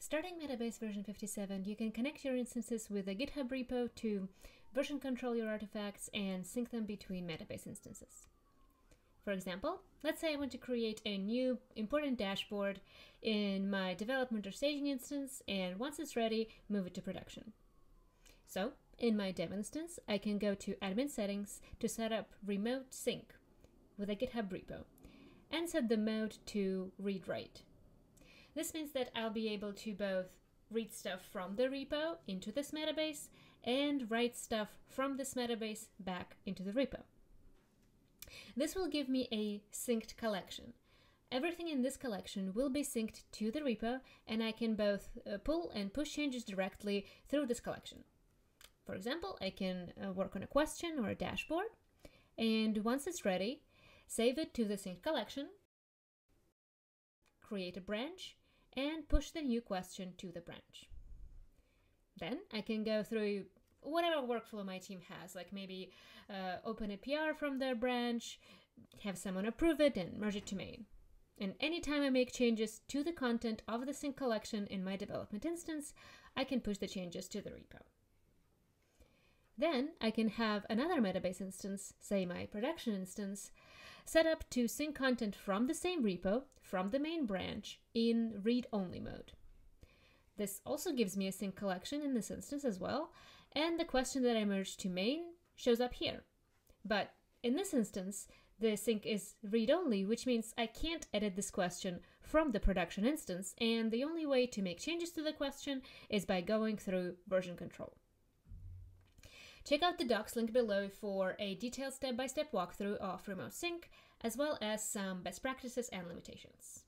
Starting Metabase version 57, you can connect your instances with a GitHub repo to version control your artifacts and sync them between Metabase instances. For example, let's say I want to create a new important dashboard in my development or staging instance, and once it's ready, move it to production. So, in my dev instance, I can go to admin settings to set up remote sync with a GitHub repo and set the mode to read write. This means that I'll be able to both read stuff from the repo into this metabase and write stuff from this metabase back into the repo. This will give me a synced collection. Everything in this collection will be synced to the repo and I can both uh, pull and push changes directly through this collection. For example, I can uh, work on a question or a dashboard and once it's ready, save it to the synced collection, create a branch, and push the new question to the branch. Then I can go through whatever workflow my team has, like maybe uh, open a PR from their branch, have someone approve it, and merge it to main. And anytime I make changes to the content of the sync collection in my development instance, I can push the changes to the repo. Then I can have another Metabase instance, say my production instance, set up to sync content from the same repo, from the main branch, in read-only mode. This also gives me a sync collection in this instance as well, and the question that I merged to main shows up here. But in this instance, the sync is read-only, which means I can't edit this question from the production instance, and the only way to make changes to the question is by going through version control. Check out the docs link below for a detailed step-by-step -step walkthrough of remote sync, as well as some best practices and limitations.